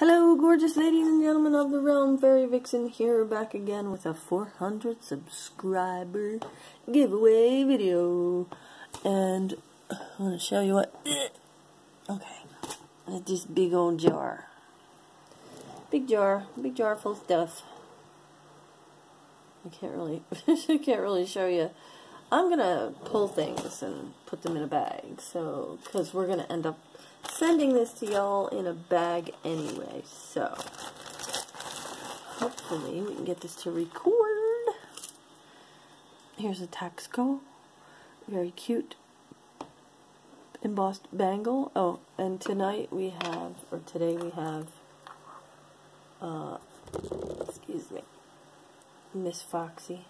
Hello, gorgeous ladies and gentlemen of the realm. Faery Vixen here, back again with a 400 subscriber giveaway video. And I want to show you what. Uh, okay. It's this big old jar. Big jar. Big jar full of stuff. I can't really, I can't really show you. I'm gonna pull things and put them in a bag. So, because we're gonna end up sending this to y'all in a bag anyway. So, hopefully we can get this to record. Here's a Taxco. Very cute embossed bangle. Oh, and tonight we have, or today we have, uh, excuse me, Miss Foxy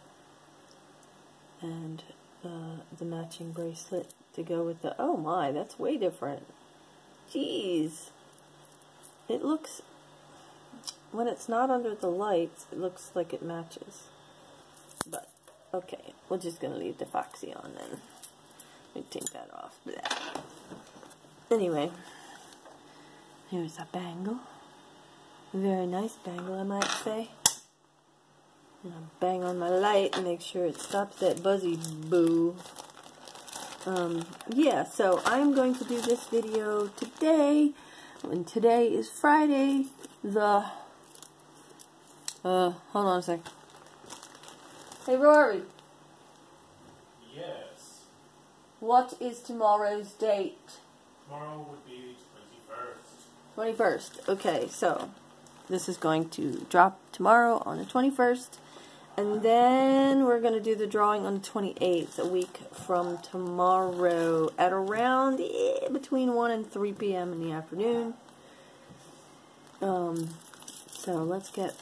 and uh, the matching bracelet to go with the, oh my, that's way different. Jeez. It looks, when it's not under the lights, it looks like it matches. But, okay, we're just going to leave the Foxy on then. Me take that off. Blah. Anyway, here's a bangle. A very nice bangle, I might say. Bang on my light and make sure it stops that buzzy boo. Um, yeah, so I'm going to do this video today. And today is Friday, the... Uh, hold on a sec. Hey, Rory. Yes. What is tomorrow's date? Tomorrow would be 21st. 21st. Okay, so this is going to drop tomorrow on the 21st. And then we're going to do the drawing on the 28th, a week from tomorrow, at around eh, between 1 and 3 p.m. in the afternoon. Um, so let's get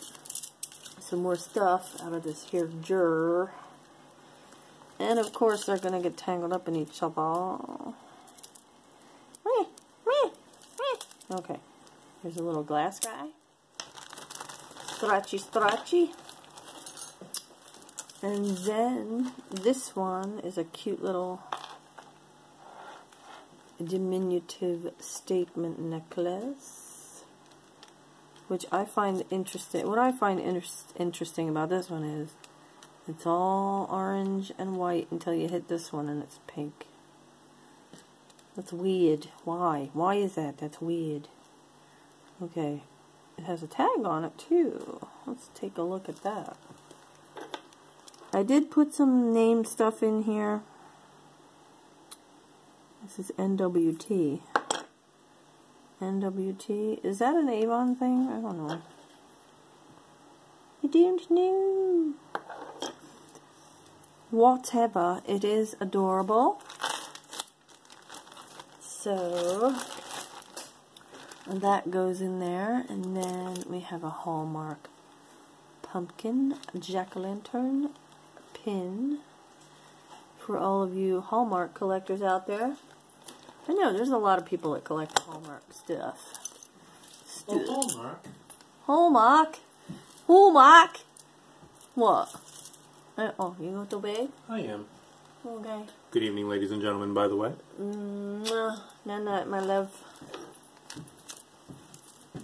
some more stuff out of this here jar. And of course, they're going to get tangled up in each other. Okay, here's a little glass guy. Stretchy, stretchy. And then this one is a cute little diminutive statement necklace, which I find interesting. What I find inter interesting about this one is it's all orange and white until you hit this one and it's pink. That's weird. Why? Why is that? That's weird. Okay. It has a tag on it too. Let's take a look at that. I did put some name stuff in here. This is NWT. NWT. Is that an Avon thing? I don't know. I don't know. Whatever. It is adorable. So, that goes in there. And then we have a Hallmark pumpkin, jack-o'-lantern, pin for all of you Hallmark collectors out there. I know there's a lot of people that collect Hallmark stuff. Oh, Hallmark. Hallmark. Hallmark. What? Uh, oh, you go to bed? I am. Okay. Good evening, ladies and gentlemen, by the way. Mwah. Night night, my love.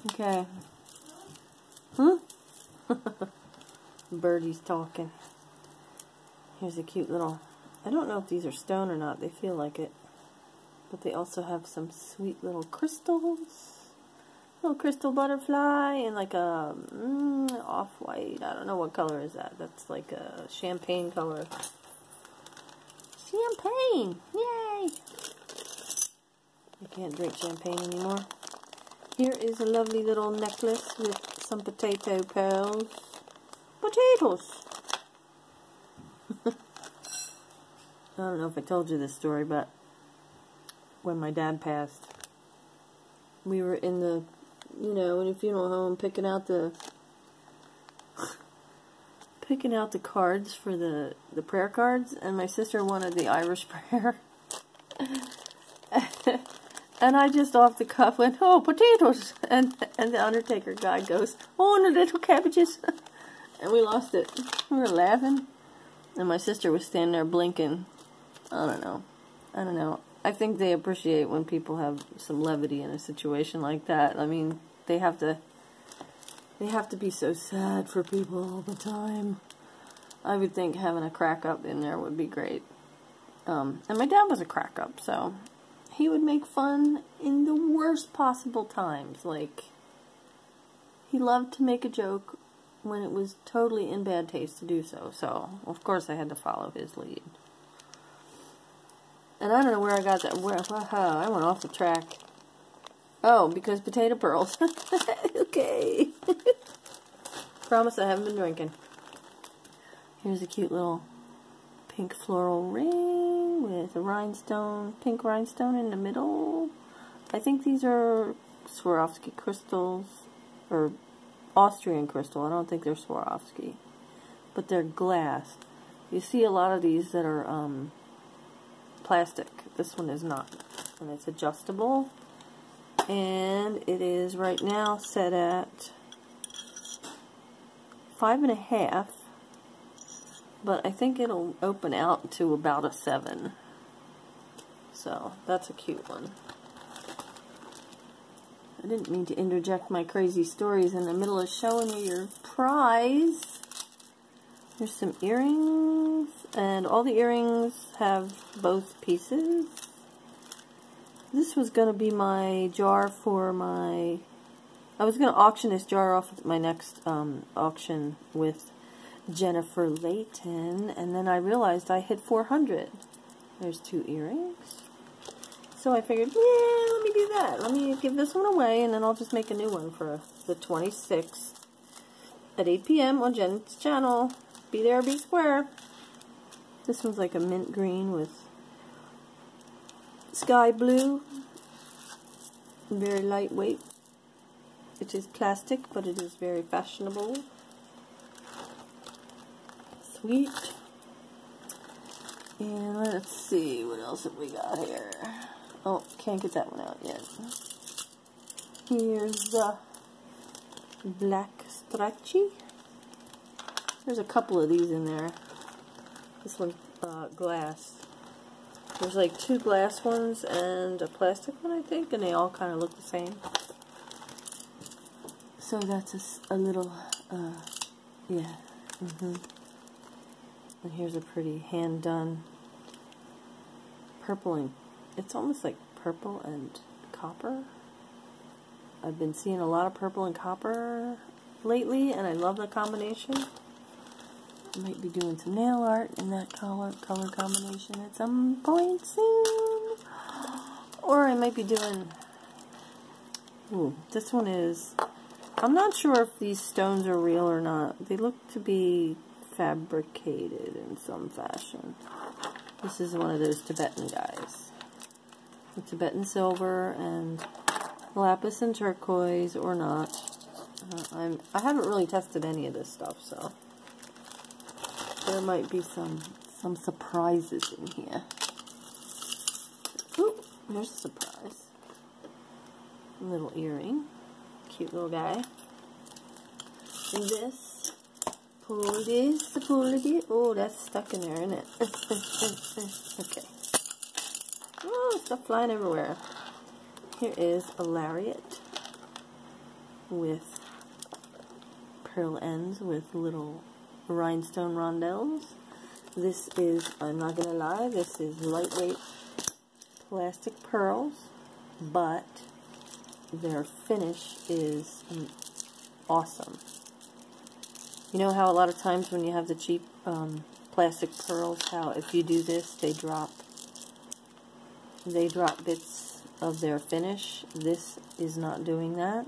Okay. Huh? Birdie's talking. Here's a cute little, I don't know if these are stone or not, they feel like it. But they also have some sweet little crystals. Little crystal butterfly and like a mm, off-white, I don't know what color is that. That's like a champagne color. Champagne! Yay! I can't drink champagne anymore. Here is a lovely little necklace with some potato pearls. Potatoes! I don't know if I told you this story, but when my dad passed, we were in the, you know, in a funeral home picking out the, picking out the cards for the, the prayer cards, and my sister wanted the Irish prayer. and I just off the cuff went, oh, potatoes! And, and the Undertaker guy goes, oh, and the little cabbages! and we lost it. We were laughing. And my sister was standing there blinking. I don't know. I don't know. I think they appreciate when people have some levity in a situation like that. I mean, they have to They have to be so sad for people all the time. I would think having a crack up in there would be great. Um, and my dad was a crack up, so he would make fun in the worst possible times. Like, he loved to make a joke when it was totally in bad taste to do so. So, of course, I had to follow his lead. And I don't know where I got that. Where, wow, I went off the track. Oh, because potato pearls. okay. Promise I haven't been drinking. Here's a cute little pink floral ring with a rhinestone, pink rhinestone in the middle. I think these are Swarovski crystals, or Austrian crystal. I don't think they're Swarovski. But they're glass. You see a lot of these that are um, plastic. This one is not. And it's adjustable. And it is right now set at five and a half. But I think it'll open out to about a seven. So that's a cute one. I didn't mean to interject my crazy stories in the middle of showing you your prize. There's some earrings, and all the earrings have both pieces. This was going to be my jar for my... I was going to auction this jar off at my next um, auction with Jennifer Layton, and then I realized I hit 400. There's two earrings. So I figured, yeah, let me do that. Let me give this one away, and then I'll just make a new one for the 26th at 8 p.m. on Jen's channel. Be there, be square. This one's like a mint green with sky blue. Very lightweight. It is plastic, but it is very fashionable. Sweet. And let's see, what else have we got here? Oh, can't get that one out yet. Here's the black stretchy. There's a couple of these in there. This one's uh, glass. There's like two glass ones and a plastic one, I think, and they all kind of look the same. So that's a, a little, uh, yeah. Mm -hmm. And here's a pretty hand-done purple and it's almost like purple and copper. I've been seeing a lot of purple and copper lately, and I love the combination. Might be doing some nail art in that color color combination at some point soon. Or I might be doing... Ooh, this one is... I'm not sure if these stones are real or not. They look to be fabricated in some fashion. This is one of those Tibetan guys. The Tibetan silver and lapis and turquoise or not. Uh, I'm, I haven't really tested any of this stuff, so there might be some some surprises in here. Ooh, there's a surprise. Little earring. Cute little guy. And this. Pull this, pull it. Oh, that's stuck in there, isn't it? okay. Oh, stuff flying everywhere. Here is a lariat with pearl ends with little rhinestone rondelles. This is, I'm not going to lie, this is lightweight plastic pearls, but their finish is awesome. You know how a lot of times when you have the cheap um, plastic pearls, how if you do this, they drop, they drop bits of their finish. This is not doing that.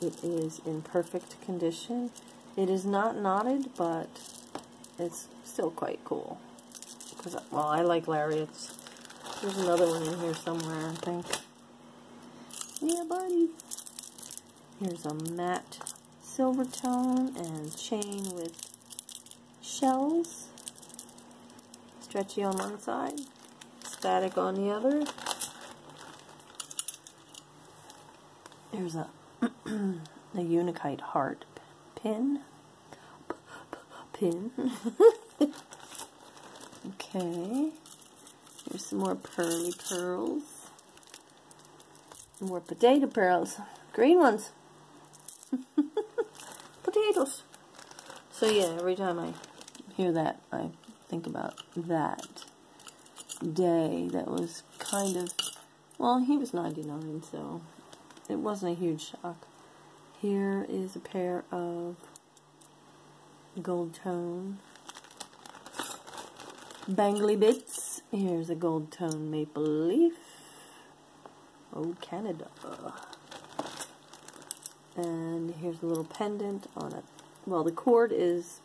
It is in perfect condition. It is not knotted, but it's still quite cool. Because, well, I like lariats. There's another one in here somewhere, I think. Yeah, buddy. Here's a matte silver tone and chain with shells. Stretchy on one side, static on the other. There's a, a Unakite heart pin. Pin. okay. Here's some more pearly pearls. More potato pearls. Green ones. potatoes. So yeah, every time I hear that, I think about that day that was kind of, well, he was 99, so it wasn't a huge shock. Here is a pair of gold tone bangly bits. Here's a gold tone maple leaf. Oh, Canada. And here's a little pendant on it. Well, the cord is,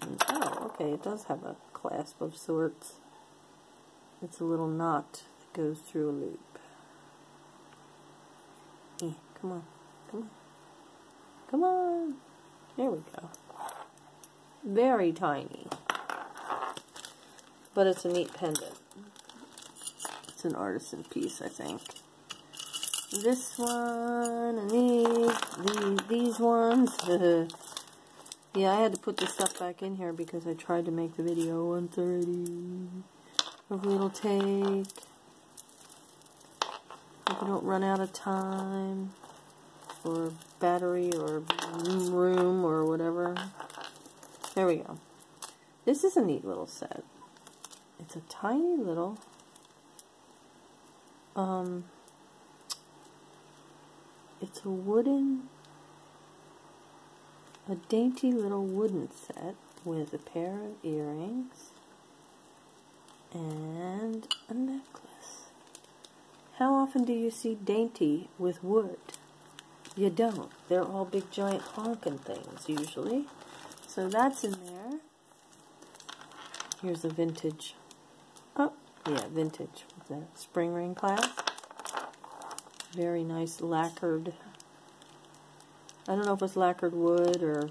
oh, okay, it does have a clasp of sorts. It's a little knot that goes through a loop. Eh, come on, come on, come on. There we go. Very tiny. But it's a neat pendant. It's an artisan piece, I think. This one, and these, these, these ones. yeah, I had to put this stuff back in here because I tried to make the video once already. Hopefully it'll take. If I don't run out of time or battery or room or whatever. There we go. This is a neat little set. It's a tiny little um it's a wooden a dainty little wooden set with a pair of earrings and a necklace. How often do you see dainty with wood? You don't. They're all big giant honking things usually. So that's in there. Here's a vintage. Oh, yeah, vintage the spring ring clasp. Very nice lacquered. I don't know if it's lacquered wood or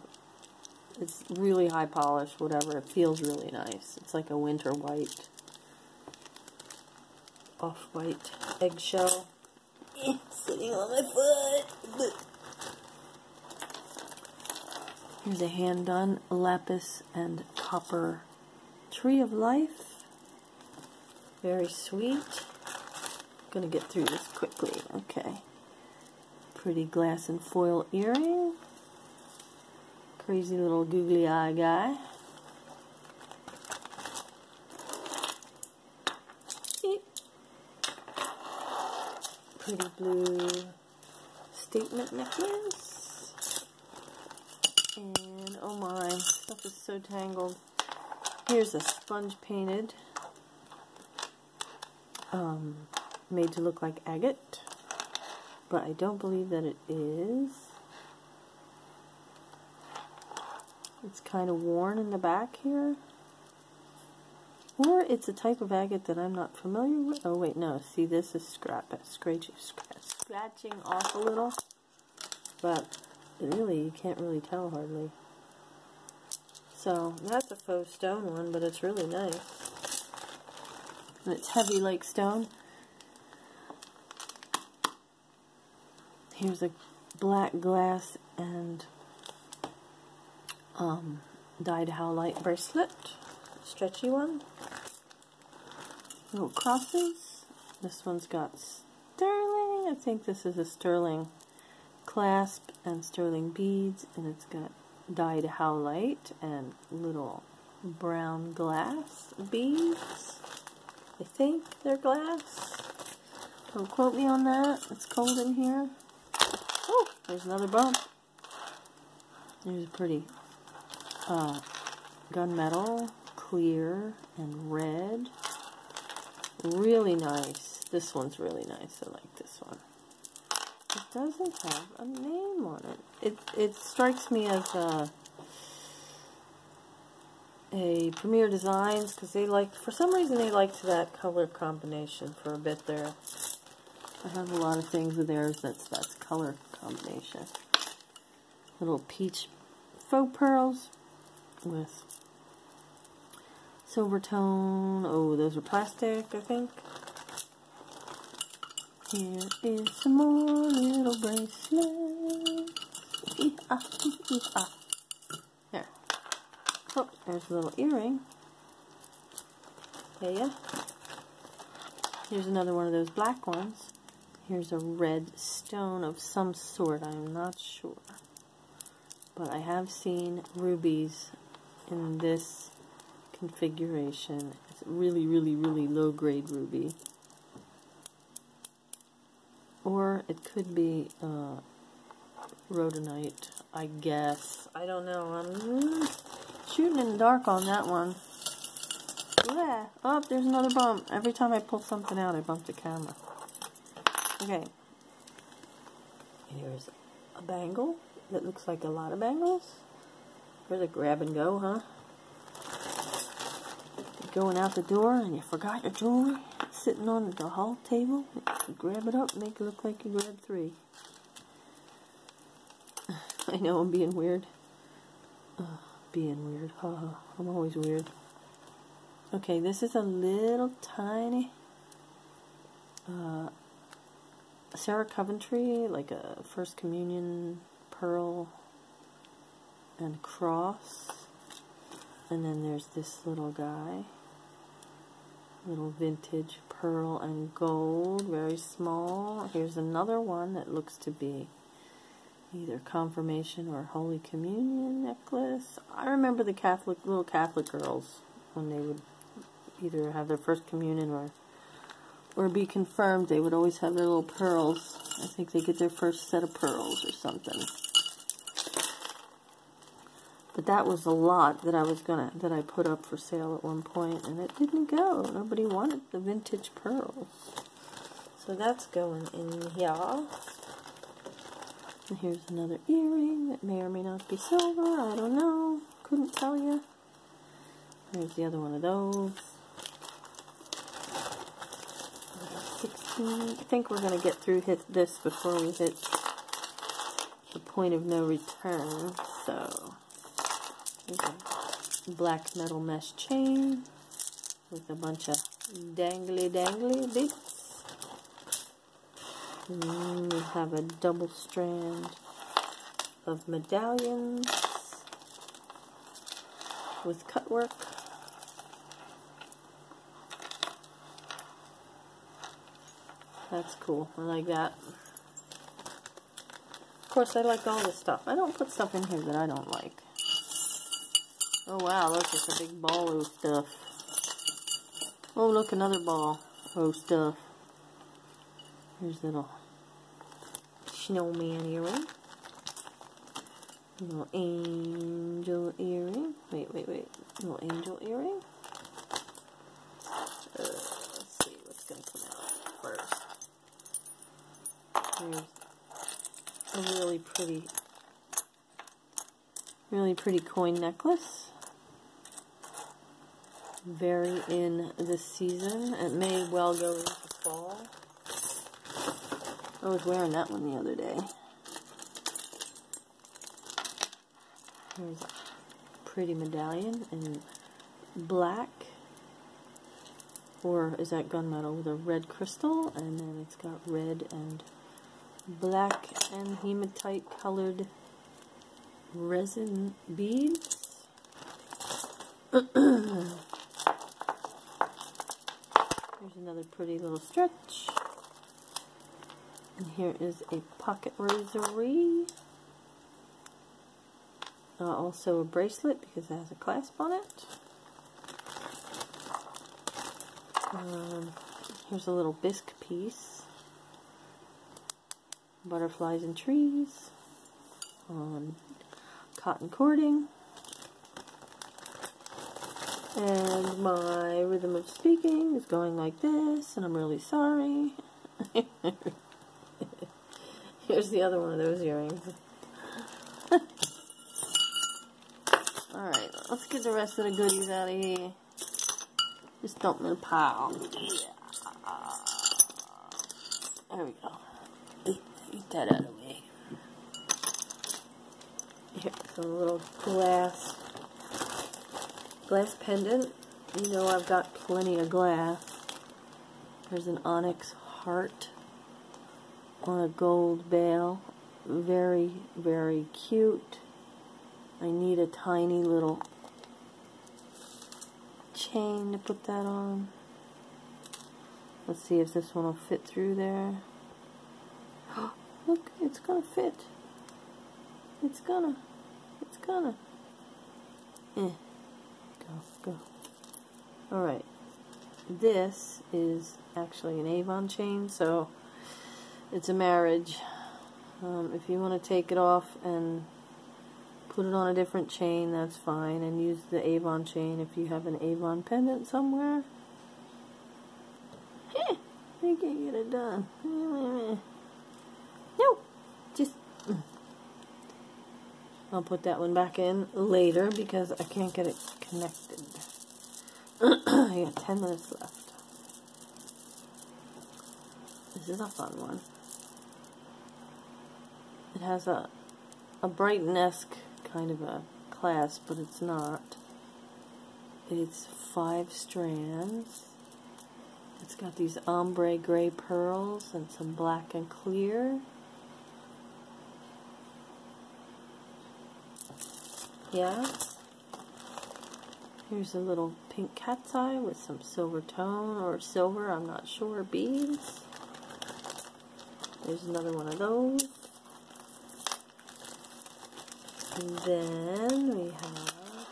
it's really high polish, whatever. It feels really nice. It's like a winter white off-white eggshell It's sitting on my foot. Here's a hand-done lapis and copper tree of life. Very sweet. Gonna get through this quickly. Okay. Pretty glass and foil earring. Crazy little googly eye guy. pretty blue statement necklace. And oh my, stuff is so tangled. Here's a sponge painted, um, made to look like agate, but I don't believe that it is. It's kind of worn in the back here. Or it's a type of agate that I'm not familiar with. Oh, wait, no. See, this is scrap, scratch, scratch, scratching off a little. But really, you can't really tell hardly. So, that's a faux stone one, but it's really nice. And it's heavy like stone. Here's a black glass and um, dyed howlite bracelet stretchy one. Little crosses. This one's got sterling. I think this is a sterling clasp and sterling beads, and it's got dyed howlite and little brown glass beads. I think they're glass. Don't quote me on that. It's cold in here. Oh, there's another bump. There's a pretty uh, gunmetal clear and red. Really nice. This one's really nice. I like this one. Doesn't have a name on it. It it strikes me as uh, a a Premier Designs because they like for some reason they liked that color combination for a bit there. I have a lot of things of theirs that's that's color combination. Little peach faux pearls with silver tone. Oh, those are plastic, I think. Here is some more little bracelets. There. Oh, there's a little earring. Yeah. Here's another one of those black ones. Here's a red stone of some sort. I'm not sure. but I have seen rubies in this configuration. It's really, really, really low grade ruby. Or it could be uh, rhodonite, I guess. I don't know. I'm shooting in the dark on that one. Yeah. Oh, there's another bump. Every time I pull something out, I bump the camera. Okay. Here's a bangle that looks like a lot of bangles. There's a grab and go, huh? You're going out the door and you forgot your jewelry sitting on the hall table. Grab it up, make it look like you grabbed three. I know I'm being weird. Uh, being weird. Haha. I'm always weird. Okay, this is a little tiny uh, Sarah Coventry, like a First Communion pearl and cross. And then there's this little guy. Little vintage pearl and gold, very small. Here's another one that looks to be either confirmation or Holy Communion necklace. I remember the Catholic little Catholic girls when they would either have their first communion or or be confirmed, they would always have their little pearls. I think they get their first set of pearls or something. But that was a lot that I was gonna that I put up for sale at one point, and it didn't go. Nobody wanted the vintage pearls, so that's going in here. And here's another earring that may or may not be silver. I don't know. Couldn't tell you. Here's the other one of those. 16. I think we're going to get through hit this before we hit the point of no return. So, black metal mesh chain with a bunch of dangly dangly bits. And we have a double strand of medallions with cutwork. That's cool. I like that. Of course, I like all this stuff. I don't put stuff in here that I don't like. Oh, wow. Look, it's a big ball of stuff. Oh, look, another ball of stuff. Here's little snowman earring. Little angel earring. Wait, wait, wait. Little angel earring. Uh, let's see what's going to come out first. Here's a really pretty, really pretty coin necklace. Very in this season. It may well go into fall. I was wearing that one the other day. Here's a pretty medallion in black. Or is that gunmetal with a red crystal? And then it's got red and black and hematite colored resin beads. Here's another pretty little stretch. And here is a pocket rosary. Uh, also a bracelet because it has a clasp on it. Um, here's a little bisque piece butterflies and trees on cotton cording. And my rhythm of speaking is going like this, and I'm really sorry. Here's the other one of those earrings. Alright, let's get the rest of the goodies out of here. Just dump them in a pile. There we go. Get that out of way. Here's a little glass glass pendant. You know I've got plenty of glass. There's an onyx heart on a gold bale. Very, very cute. I need a tiny little chain to put that on. Let's see if this one will fit through there. Look, it's gonna fit. It's gonna. It's gonna. Eh. Alright. This is actually an Avon chain, so it's a marriage. Um, if you want to take it off and put it on a different chain, that's fine, and use the Avon chain if you have an Avon pendant somewhere. You can't get it done. No, just... Mm. I'll put that one back in later because I can't get it connected. I got 10 minutes left. This is a fun one. It has a a Brighton-esque kind of a clasp, but it's not. It's five strands. It's got these ombre gray pearls and some black and clear. Yeah. Here's a little pink cat's eye with some silver tone or silver, I'm not sure, beads. There's another one of those. And then we have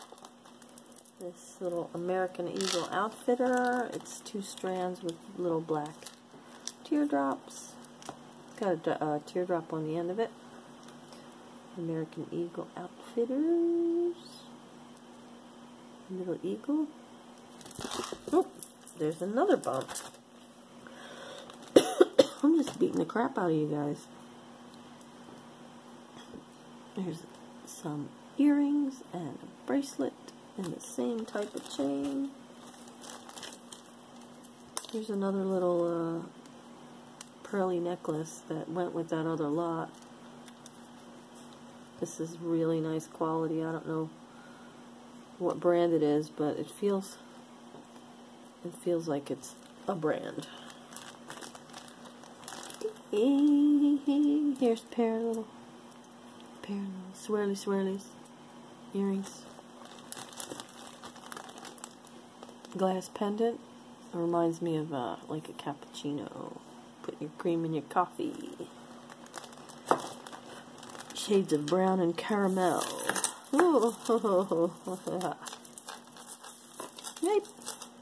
this little American Eagle Outfitter. It's two strands with little black teardrops. Got a uh, teardrop on the end of it. American Eagle Outfitters. Little eagle. Oh, there's another bump. I'm just beating the crap out of you guys. There's some earrings and a bracelet in the same type of chain. Here's another little uh, pearly necklace that went with that other lot. This is really nice quality. I don't know what brand it is, but it feels it feels like it's a brand. Here's a pair of little pair of swirly swirlies earrings. Glass pendant it reminds me of uh, like a cappuccino. Put your cream in your coffee. Shades of brown and caramel. Nope.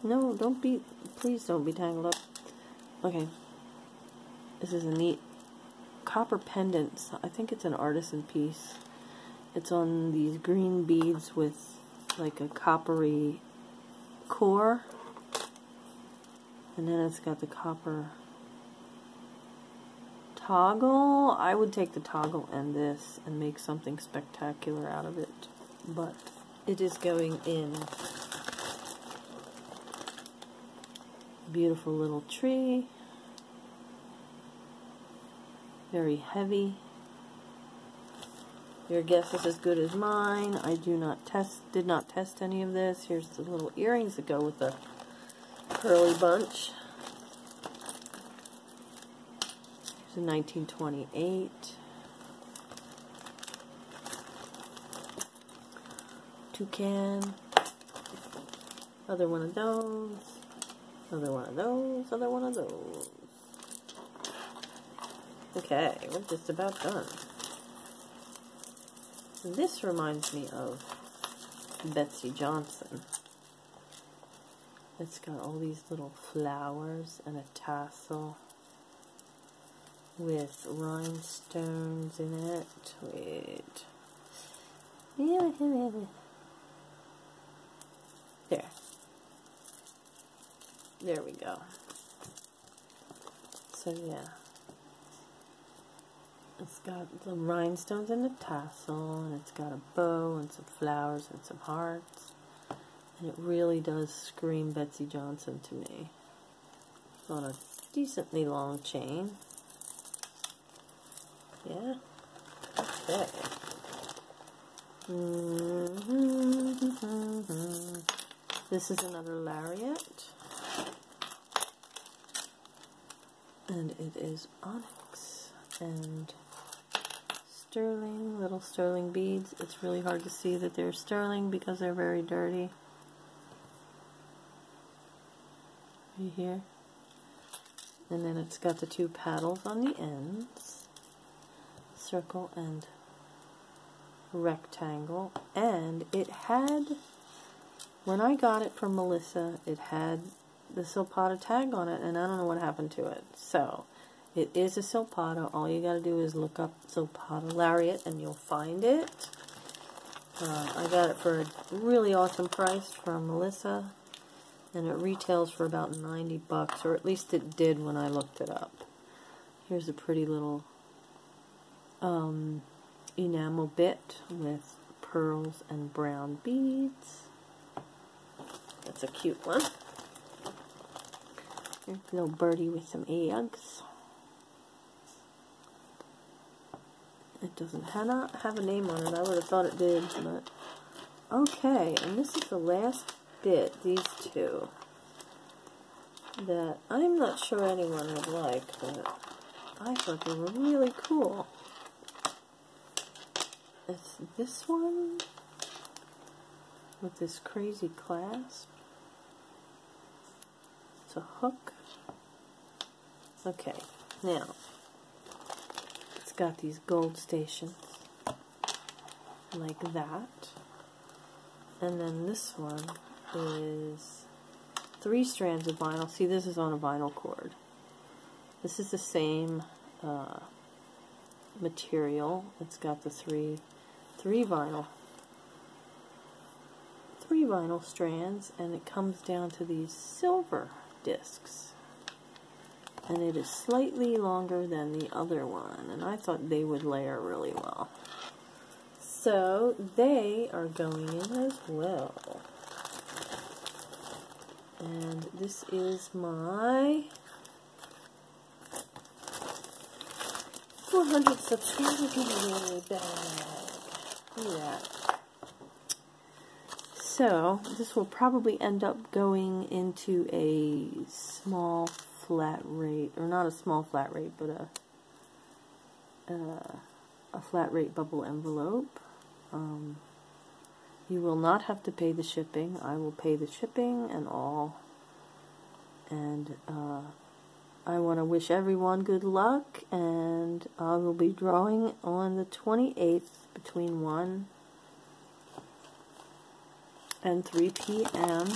No, don't be, please don't be tangled up. Okay. This is a neat copper pendant. I think it's an artisan piece. It's on these green beads with like a coppery core. And then it's got the copper toggle. I would take the toggle and this and make something spectacular out of it. But it is going in. Beautiful little tree. Very heavy. Your guess is as good as mine. I do not test, did not test any of this. Here's the little earrings that go with the curly bunch. Here's a 1928. Toucan. Other one of those. Another one of those. Another one of those. Okay, we're just about done. This reminds me of Betsey Johnson. It's got all these little flowers and a tassel with rhinestones in it. Wait. There. There we go. So yeah. It's got the rhinestones and the tassel, and it's got a bow and some flowers and some hearts. And it really does scream Betsey Johnson to me. on a decently long chain. Yeah? Okay. This is another lariat. And it is onyx and sterling, little sterling beads. It's really hard to see that they're sterling because they're very dirty. Right here. And then it's got the two paddles on the ends. Circle and rectangle, and it had, when I got it from Melissa, it had the Silpada tag on it, and I don't know what happened to it. So, it is a Silpada. All you got to do is look up Silpada Lariat, and you'll find it. Uh, I got it for a really awesome price from Melissa, and it retails for about 90 bucks, or at least it did when I looked it up. Here's a pretty little um, enamel bit with pearls and brown beads. That's a cute one. Here's a little birdie with some eggs. It doesn't have, not have a name on it. I would have thought it did, but okay. And this is the last bit, these two, that I'm not sure anyone would like, but I thought they were really cool. It's this one with this crazy clasp. It's a hook. Okay, now it's got these gold stations like that. And then this one is three strands of vinyl. See, this is on a vinyl cord. This is the same uh, material. It's got the three, three vinyl, three vinyl strands, and it comes down to these silver discs. And it is slightly longer than the other one, and I thought they would layer really well. So they are going in as well. And this is my 400 subscriber giveaway bag. That. So, this will probably end up going into a small flat rate, or not a small flat rate, but a, uh, a flat rate bubble envelope. Um, you will not have to pay the shipping. I will pay the shipping and all. And, uh, I want to wish everyone good luck, and I will be drawing on the 28th between 1 and 3 p.m.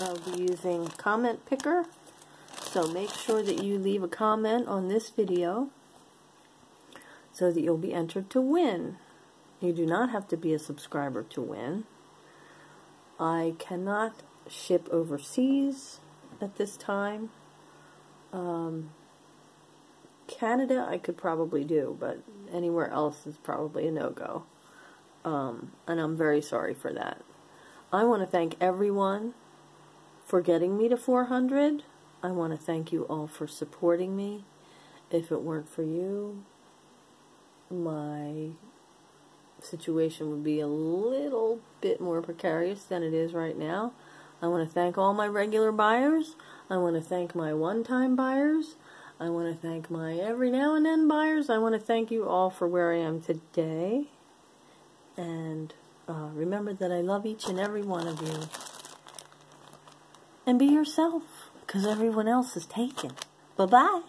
I'll be using Comment Picker, so make sure that you leave a comment on this video so that you'll be entered to win. You do not have to be a subscriber to win. I cannot ship overseas at this time. Um, Canada, I could probably do, but anywhere else is probably a no go. Um, and I'm very sorry for that. I want to thank everyone for getting me to 400. I want to thank you all for supporting me. If it weren't for you, my situation would be a little bit more precarious than it is right now. I want to thank all my regular buyers. I want to thank my one-time buyers. I want to thank my every now and then buyers. I want to thank you all for where I am today. And uh, remember that I love each and every one of you. And be yourself, because everyone else is taken. Bye-bye.